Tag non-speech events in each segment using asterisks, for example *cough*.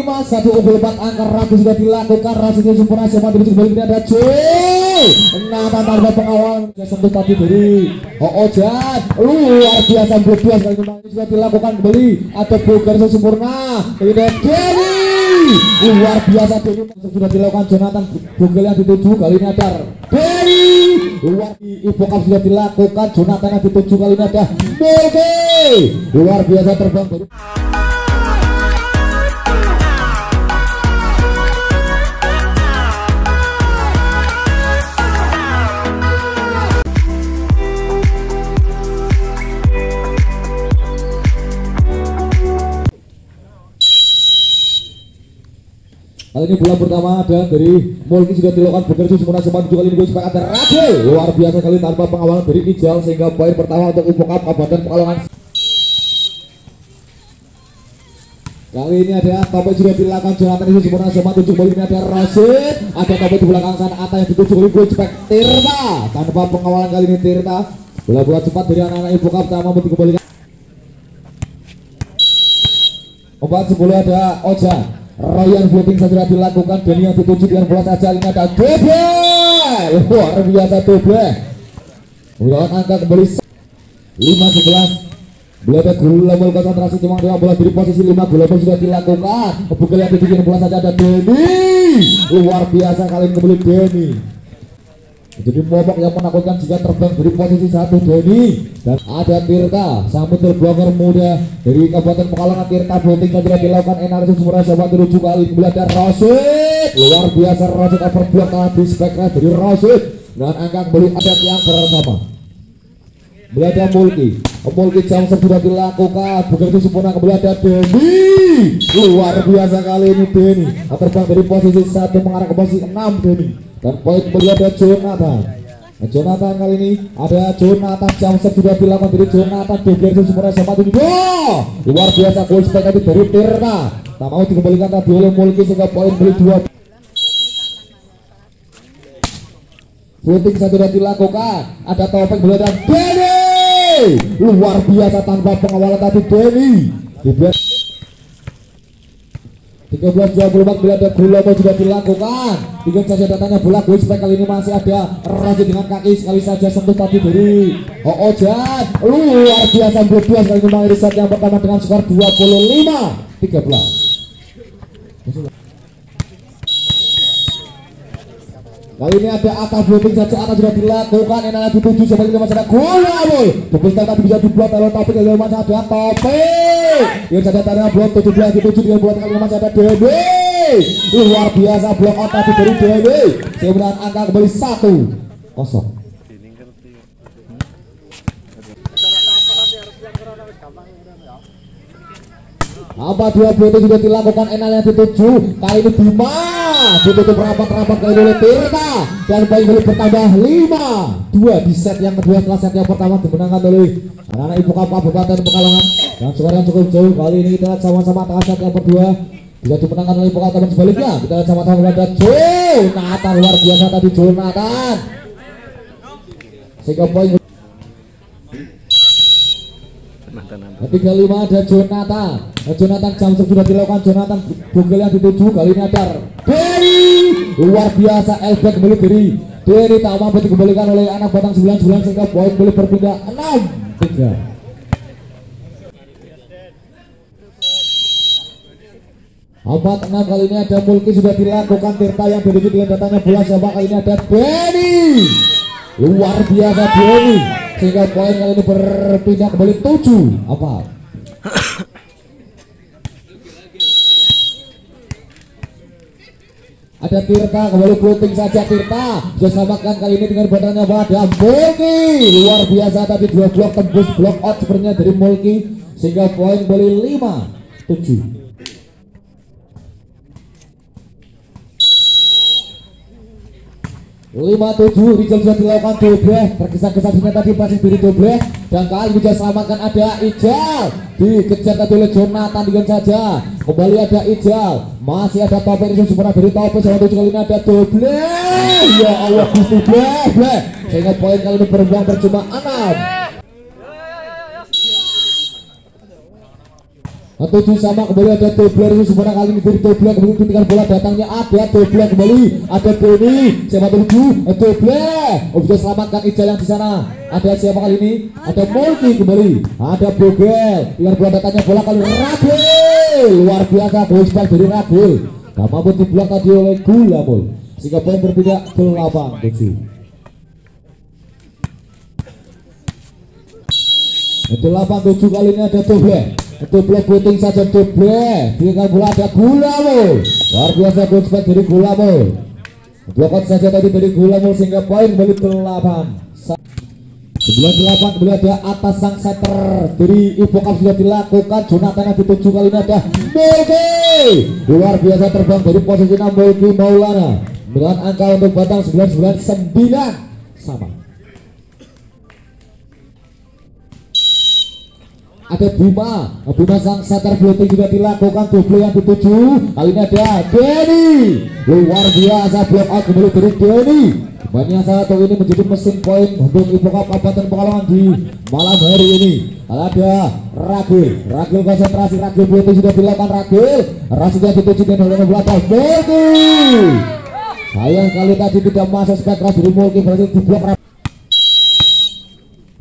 lima satu unggul empat angka ragu sudah dilakukan rasanya sempurna siapa kembali tidak ada C nah tanpa pengawal sentuh tadi dari Oh Ojan luar biasa berdua sekali kembali sudah dilakukan kembali ada Bogar sempurna. Ini Denny luar biasa Denny sudah dilakukan Jonathan. Bogar yang dituju kali ini ada Denny luar Ibu Cup sudah dilakukan Jonathan yang dituju kali ini ada Mulki luar biasa terbang dari ini bola pertama ada dari Mulki sudah dilakukan bekerja sempurna sempat juga ini gue ada Rage luar biasa kali tanpa pengawalan dari Ijal sehingga poin pertama untuk Cup Kabupaten Pekalongan. Kali ini ada topik sudah dilakukan Jonathan itu sempurna sempat tujuh kali ini ada Rosid ada topik di belakang sana Ata yang dituju kali gue cepet Tirta. Tanpa pengawalan kali ini Tirta bola-bola cepat dari anak-anak Cup pertama untuk kembalikan Obat sepuluh ada Oja Ryan floating segera dilakukan? Denny yang dituju dengan bola saja ini ada double luar biasa double Melawan angka kembali. 5 11 Bola ada gula mul konsentrasi cuma dengan bola dari posisi 5 gula sudah dilakukan. Bukan yang dituju dengan bola saja ada Denny luar biasa kali ini kembali Denny jadi momok yang menakutkan jika terbang dari posisi satu Denny dan ada Tirta Samuel blocker muda dari Kabupaten Pekalongan. Tirta Bolting segera dilakukan NRC Sumura Jawa menuju kali. Kemudian ada Rosid. Luar biasa Rosid overblock kalah di spekra dari Rosid. Dan angka kembali ada yang Kemudian ada Mulki. Mulki jam sudah dilakukan. Begitu sempurna. Kembali ada Denny luar biasa kali ini Denny terbang dari posisi satu mengarah ke posisi 6 Denny dan poin kembali ada Jonathan. Nah, Jonathan kali ini ada Jonathan Jamset sudah dilakukan dari Jonathan Doger sempurna sama tujuh luar biasa gol spek tadi dari Tirta. Tak mau dikembalikan tadi oleh Mulki sehingga poin beli dua. Footing sudah dilakukan. Ada boleh dan Denny! Luar biasa tanpa pengawalan tadi Denny. Dibiar 13-24 bila ada gula juga dilakukan. Tiga saja datanya bola gue kali ini masih ada Rajin dengan kaki. Sekali saja sentuh tadi dari Oh Ojan Luar biasa berdua sekali ini riset yang pertama dengan skor 25 13 Kali ini ada atas blocking saja. Atas sudah dilakukan. Yang lagi tujuh seperti masih ada gula boy. Double tapi bisa dibuat. Kalau topik kalau masih ada topik. Yang saja tadi blok tujuh belas tujuh dengan buat kali masih ada Dewi. Luar biasa blok tadi dari Dewi. Kemudian angka kembali satu kosong. Apa dua itu sudah dilakukan enal yang dituju kali ini Bima ditutup rapat-rapat kali oleh Tirta dan poin kali bertambah lima. Dua di set yang kedua setelah set yang pertama dimenangkan oleh anak-anak ibu Kabupaten Pekalongan. Dan skor yang cukup jauh kali ini kita sama-sama tengah set yang kedua. Bisa dimenangkan oleh ibu teman sebaliknya. Kita sama-sama melihat Jonathan luar biasa tadi Jonathan. Sehingga poin Ketiga lima ada Jonathan. Jonathan jam sudah dilakukan. Jonathan Google yang dituju kali ini ada Derry luar biasa Elbek kembali dari Derry tak mampu dikembalikan oleh anak batang 99 sehingga poin boleh berpindah 6 3 Empat enam kali ini ada Mulki sudah dilakukan. Tirta yang dituju dengan datanya bola siapa kali ini ada Denny luar biasa Denny sehingga poin kali ini berpindah kembali 7 apa? Ada Tirta kembali floating saja Tirta. Bisa samakan kali ini dengan badannya pada Mulki. Luar biasa tadi dua blok tembus blok out sepertinya dari Mulki. Sehingga poin kembali 5 7 lima 57 Rizal sudah dilakukan double, tergesa-gesa dengan tadi pasti diri double, dan kali bisa selamatkan ada Ijal. Dikejar tadi oleh Jonathan dengan saja. Kembali ada Ijal. Masih ada Topeng Rizal sebenarnya beri Topeng sama tujuh kali ini ada double, ya Allah Gusti dobleh saya ingat poin kali ini berbuang percuma 6 Ketujuh sama kembali ada Tobler ini sebenarnya kali ini dari Tobler kemudian titikan bola datangnya ada Tobler kembali ada Doni siapa menuju eh, Tobler oh bisa selamatkan Ijal yang di sana. Ada siapa kali ini? Ada multi kembali. Ada Bogel dengan bola datangnya bola kali Rabul luar biasa gospel dari Rabul. Gak mampu diblok tadi oleh Gula Mul. Sehingga poin berbeda delapan tujuh lapang tujuh kali ini ada Tobler doble puting saja doble dengan bola ada gula mo luar biasa cepat dari gula mo blokot saja tadi dari gula mo sehingga poin balik delapan Sebelah delapan kemudian ada atas sang setter. Dari Ibu sudah dilakukan Jonathan yang tujuh kali ini ada Mulki. Luar biasa terbang dari posisi 6 Mulki Maulana. Dengan angka untuk batang 999 sama ada Bima Bima sang setter blocking juga dilakukan double yang dituju. Kali ini ada Denny. Luar biasa block out kembali dari Denny. Banyak satu ini menjadi mesin poin untuk Ibu Kabupaten Pekalongan di malam hari ini. Ada Ragil. Ragil konsentrasi Ragil blocking sudah dilakukan Ragil. Ragil yang dituju dan oleh belakang Mulki sayang kali tadi tidak masuk spektra dari Mulki berarti di blok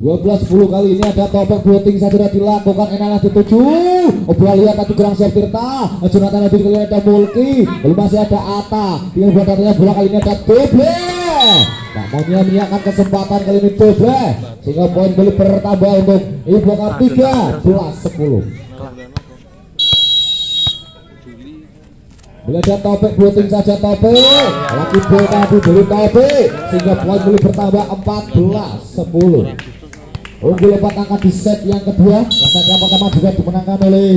12 10 kali ini ada topeng floating saja dilakukan enak dituju bola lihat tadi siap Tirta. Jonathan lebih kali ada Mulki. Belum masih ada Ata yang buat katanya bola kali ini ada Doble tak mau menyiapkan kesempatan kali ini Doble sehingga poin beli bertambah untuk Ibu Cup 13 10 Belajar topik floating saja topik lagi bola tadi dari topik sehingga poin beli bertambah 14 10 unggul empat angka di set yang kedua. Set yang pertama juga dimenangkan oleh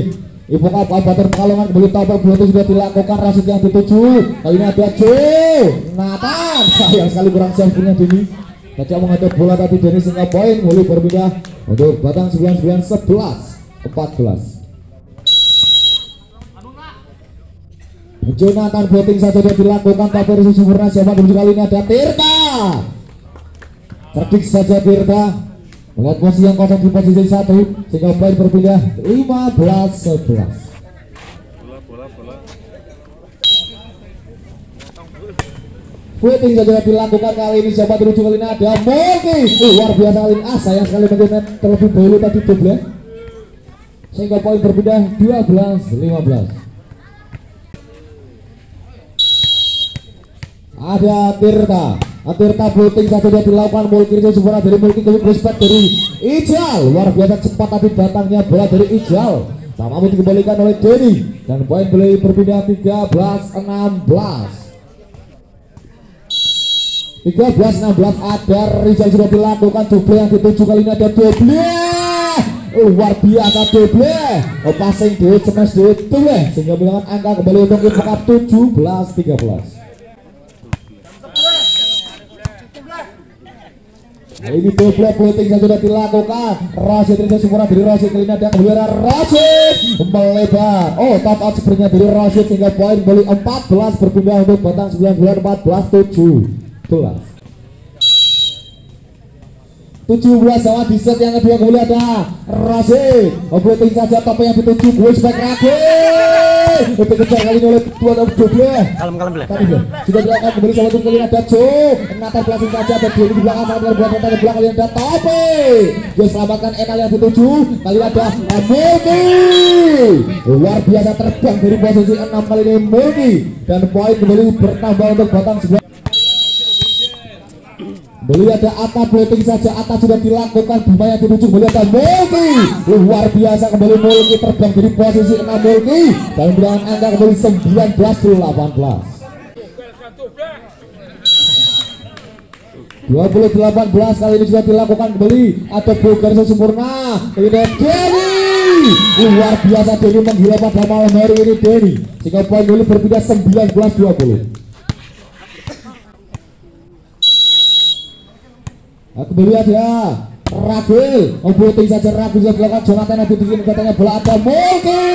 Ibu Kabupaten Pekalongan. Kembali tabel itu sudah dilakukan rasid yang dituju. Kali ini ada C Nathan. Sayang sekali kurang siap punya Dini Tidak mengatur bola tadi dari sehingga poin. Boleh berbeda untuk batang 99 11 14 Jonathan voting saja sudah dilakukan tapi Risi sempurna siapa kali ini ada Tirta. Cerdik saja Tirta Melihat posisi yang kosong di posisi satu sehingga poin berpindah 15 11. Bola bola bola. Footing saja dilakukan kali ini siapa terus kali ini ada Mulki uh, luar biasa kali ini ah sayang sekali mungkin terlebih dahulu tadi double sehingga poin berpindah 12 15 ada Tirta Tirta floating satu dia dilakukan Mulki itu sempurna dari Mulki ke respect dari Ijal. Luar biasa cepat tadi datangnya bola dari Ijal. Tak mampu dikembalikan oleh Denny. Dan poin beli berpindah 13 16 13 16 ada Rizal sudah dilakukan. Double yang dituju kali ini ada double. Luar biasa double. Oh passing duit smash duit double. Sehingga bilangan angka kembali untuk Infocap 17 13 ini double plating yang sudah dilakukan. Rashid Rizal sempurna dari Rashid kali ini ada kembali Rashid melebar. Oh top out sebenarnya dari Rashid sehingga poin beli 14 berpindah untuk batang 99 14 7 17 sama di set yang kedua kembali ada Rasid Obrolin saja tapi yang dituju gue spek Rasid Itu kejar kali ini oleh tuan Joble Kalem kalem boleh Sudah dilakukan kembali sama kali ada Jo Nata belakang saja ada Doni di belakang sama dengan buat di belakang ada Tope Gue selamatkan Enal yang dituju Kali ada Mulki Luar biasa terbang dari posisi 6 kali ini Mulki Dan poin kembali bertambah untuk batang sebelah Beli ada Ata floating saja. Ata sudah dilakukan. Bima yang dirujuk. Beli ada Mulki luar biasa. Kembali Mulki terbang dari posisi 6 Mulki dan bilangan angka kembali 19 18 28 belas. kali ini sudah dilakukan. Kembali. Ada Bulgaris sempurna ini Denny. Luar biasa. Denny menggila pada malam hari ini. Denny. Sehingga poin dulu berbeda. 19 Nah, kembali ada Ragil Oboting saja Ragil sudah dilakukan Jonathan Abu Tinggi katanya bola ada Mulki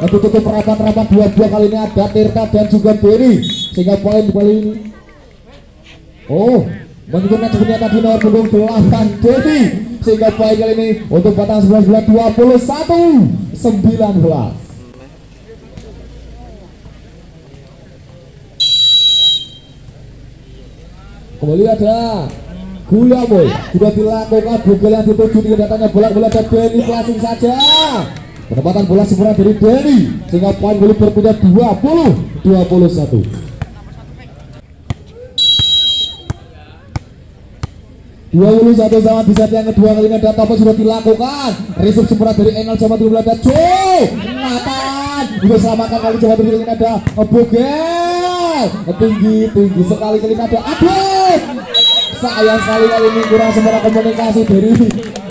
Itu *laughs* tutup rapat-rapat dua-dua kali ini ada Tirta dan juga Dery sehingga poin kali ini Oh mengikuti sebenarnya tadi nomor punggung 8 Dery sehingga poin kali ini untuk batang 11 bulan 21 19 kembali ada Gula boy. Sudah dilakukan yang dituju di datanya bola bola ada Denny passing saja. Penempatan bola sempurna dari Denny sehingga poin boleh berpindah 20 21 21 sama bisa yang kedua kali ini data apa sudah dilakukan. Risuk sempurna dari Enel sama tim belanda. Joe Nathan. Bisa selamatkan kali coba dari ini ada Bogel. Tinggi tinggi. Sekali kali ada Adit sayang sekali kali ini kurang sempurna komunikasi dari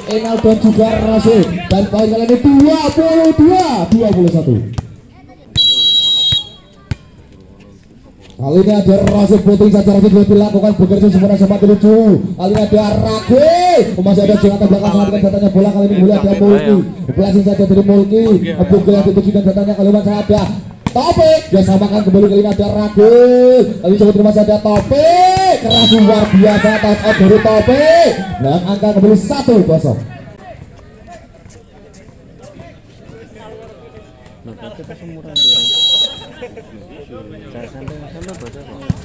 Enel dan juga Rasul dan poin kali ini 22 21 Kali ini ada Rasul Putri saja Rasul sudah dilakukan bekerja sempurna sama lucu. Kali ini ada Rage. Masih ada Jonathan belakang dengan datanya bola kali ini boleh ada Mulki. Pelasin saja dari Mulki. Bugel yang dituju dan datanya kali ini ada Topik dia samakan kembali kali ini ada Ragil kali coba terima saja Topik keras luar biasa touch out dari Topik dan angka kembali satu kosong.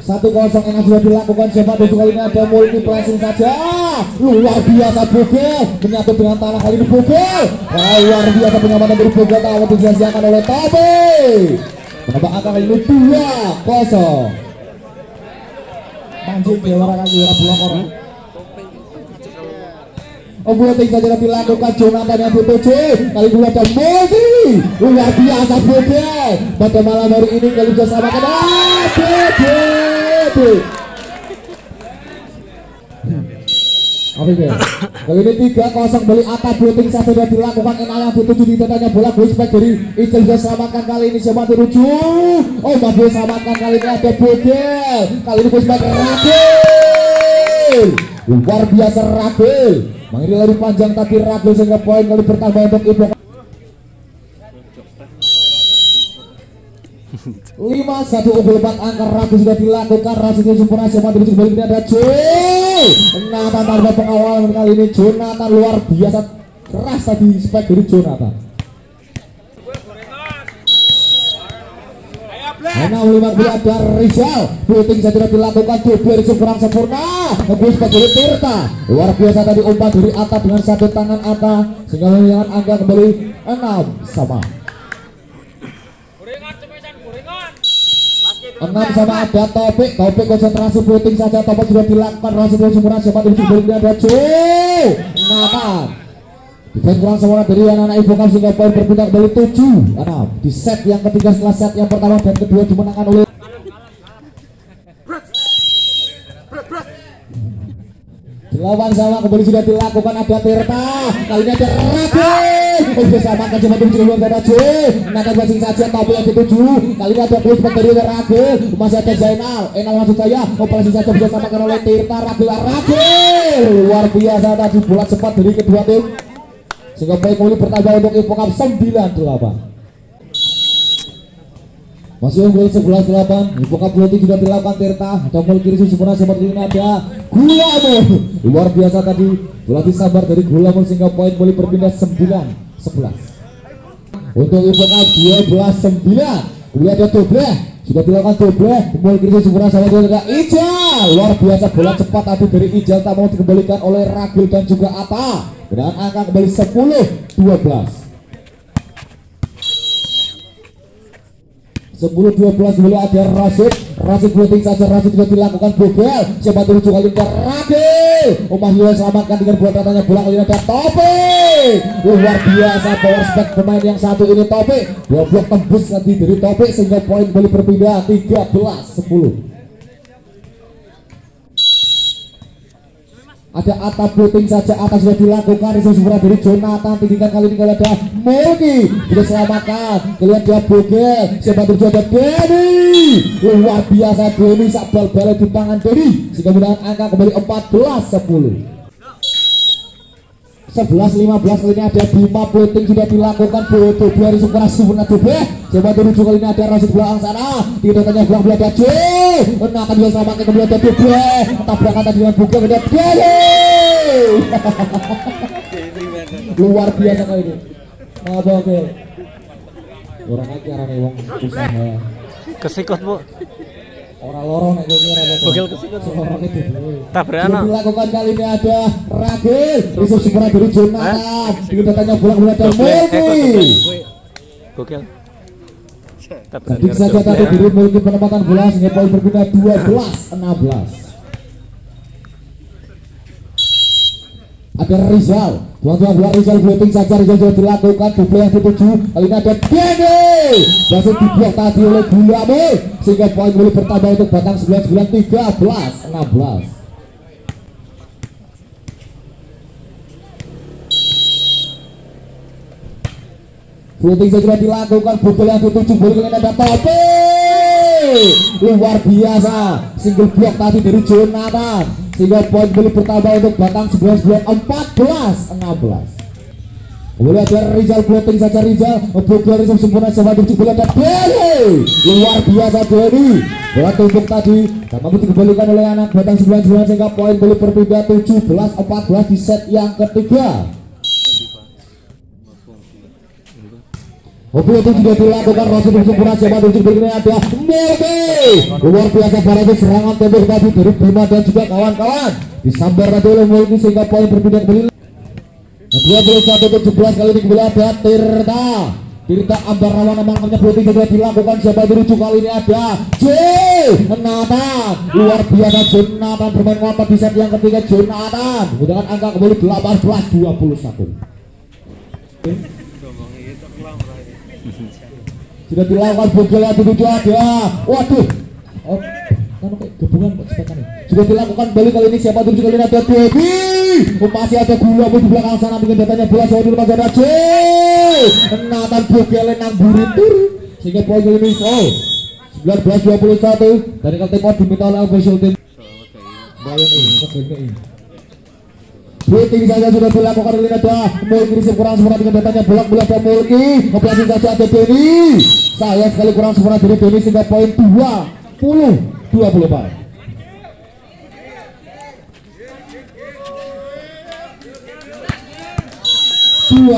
Satu kosong yang sudah dilakukan siapa tujuh kali ini ada multi pressing saja. Luar biasa Bogel menyatu dengan tanah kali ini Bogel luar biasa penyamanan dari Bogel tahu disiasiakan oleh Tobi menambah angka kali ini dua kosong. Manjing Dewa kali ini blok orang. Voting saja dilakukan Jonathan yang dituju kali ini ada Multi luar biasa Bogel pada malam hari ini kali bisa samakan ah Oke, kali ini tiga kosong beli atap satu sudah dilakukan. Enal yang dituju di tetanya bola gue spek dari Ijel bisa selamatkan kali ini siapa teruju Oh Mbak selamatkan kali ini. Ada Bogel kali ini gue spek Ragil luar biasa Ragil Mengirim lari panjang tapi Ragil sehingga poin kali bertambah untuk Ibu lima satu unggul empat angka Ragu sudah dilakukan. Sudah sempurna siapa dulu kembali ini ada Joy Nathan tanpa pengawalan kali ini Jonathan luar biasa keras tadi spek dari Jonathan Enam lima puluh ada Rizal. Puting saja dilakukan double itu kurang sempurna. Ngebus dari Tirta. Luar biasa tadi umpan dari Atta dengan satu tangan Atta. Sehingga mengingat angka kembali enam sama enam sama ada topik topik konsentrasi puting saja topik sudah dilakukan Rasul sempurna siapa di sebelumnya ada cuy? Enam Defense kurang sempurna dari anak-anak ibu kan sehingga poin berpindah dari tujuh. Enam di set yang ketiga setelah set yang pertama dan kedua dimenangkan oleh Lawan sama kembali sudah dilakukan ada Tirta. Kali ini ada Rabi luar biasa tadi bola cepat dari kedua tim. Sehingga poin mulai bertambah untuk Ipokap 9-8 masih unggul 11-8 Ipokap Bloti juga dilakukan Tirta. Tombol kiri sempurna seperti ini ada Gulamo Luar biasa tadi. Berlatih sabar dari Gulamo sehingga poin boleh berpindah 9-11 Untuk Ipokap 12-9 Kemudian ada Doble. Sudah dilakukan Doble. Tombol kiri sempurna sama ada Ijal. Luar biasa bola cepat tadi dari Ijal. Tak mau dikembalikan oleh Ragil dan juga Ata dengan angka kembali 10-12 sepuluh dua belas boleh ada Rasid Rasid voting saja Rasid sudah dilakukan Bogel coba tujuh kali ke Radil Umar Yula selamatkan dengan buat katanya bola kali ada Topik luar biasa power spek pemain yang satu ini Topik dua blok tembus tadi dari Topik sehingga poin boleh berpindah 13 ada atap puting saja atas sudah dilakukan? Rizal Sumera dari Jonathan tinggikan kali ini kalau ada Mulki bisa selamatkan. Kalian dia Bogel siapa tujuh ada Denny luar biasa Denny sak bal balik di tangan Denny sehingga angka kembali 14 10 11 15 kali ini ada Bima Ploting sudah dilakukan Bodo dari Sukeras Sempurna Dobe coba tujuh kali ini ada Rasid belakang sana tidak tanya belakang belakang ada C nah akan juga selamatkan kembali ada Dobe tabrakan tadi dengan buka ada Dele luar biasa kali ini. Apa oke. Orang aja orang wong. Usaha kesikut bu orang lorong nek kowe ora apa-apa. Gogel. Lorong itu tabrakan Yang dilakukan kali ini ada Ragil Yusuf Supra dari Jonathan. Dengan datanya bola kemudian ada Mulki gokil Sedikit saja tadi diri Mulki penempatan bola sehingga poin berbeda 12 16 ada Rizal tuan-tuan bola Rizal floating saja Rizal sudah dilakukan double yang dituju. Kali ini ada Dene! Berhasil dibuat tadi oleh Gulame sehingga poin boleh bertambah untuk batang 9 9 13 16 Floating segera dilakukan Bukul yang dituju Boleh kalian ada Topi! Luar biasa Single block tadi dari Jonathan Sehingga poin boleh bertambah untuk Batang 11 14 16 Kemudian ada Rizal floating saja Rizal Bukul Rizal sempurna sama tujuh bola ada Denny Luar biasa Denny Bola tumpuk tadi Sama pun dikembalikan oleh anak Batang 99 sehingga poin boleh berpindah 17 14 di set yang ketiga Mobil itu juga dilakukan Rasul sempurna siapa tujuh berikutnya ada Murti luar biasa para itu serangan tembak tadi dari Bima dan juga kawan-kawan. Disambar tadi oleh Murti sehingga poin berpindah kembali. 21 17 kali ini kembali ada Tirta. Tirta Ambar Rawan namanya Putih juga dilakukan siapa tujuh kali ini ada J. Nathan luar biasa Jonathan bermain ngapa di set yang ketiga Jonathan. Menggunakan angka kembali 18 21 sudah dilakukan bogel yang dituju ada waduh. Oh kan kayak gabungan kok sepekan sudah dilakukan balik kali ini siapa tujuh kali ini ada Devi oh, masih ada gula di belakang sana dengan datanya bola saya di rumah C Nathan bogel nang buritur sehingga poin kali ini oh 19 21 dari Kaltemo diminta oleh official team Brian ini, Shooting saja sudah dilakukan oleh ada Mulki kurang sempurna dengan datanya bolak dan Mulki Ngeplasin saja ada Denny Saya sekali kurang sempurna dari Denny sehingga poin 20 24 dua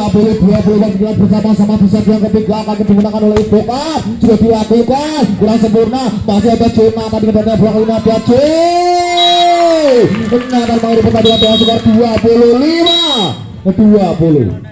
puluh dua puluh sembilan bersama-sama bisa yang ketiga akan digunakan oleh Iboka sudah dilakukan kurang sempurna. Masih ada Jona tadi kedatanya belakang ini ada C Nathan mengirim pertandingan dengan skor dua puluh lima. Dua puluh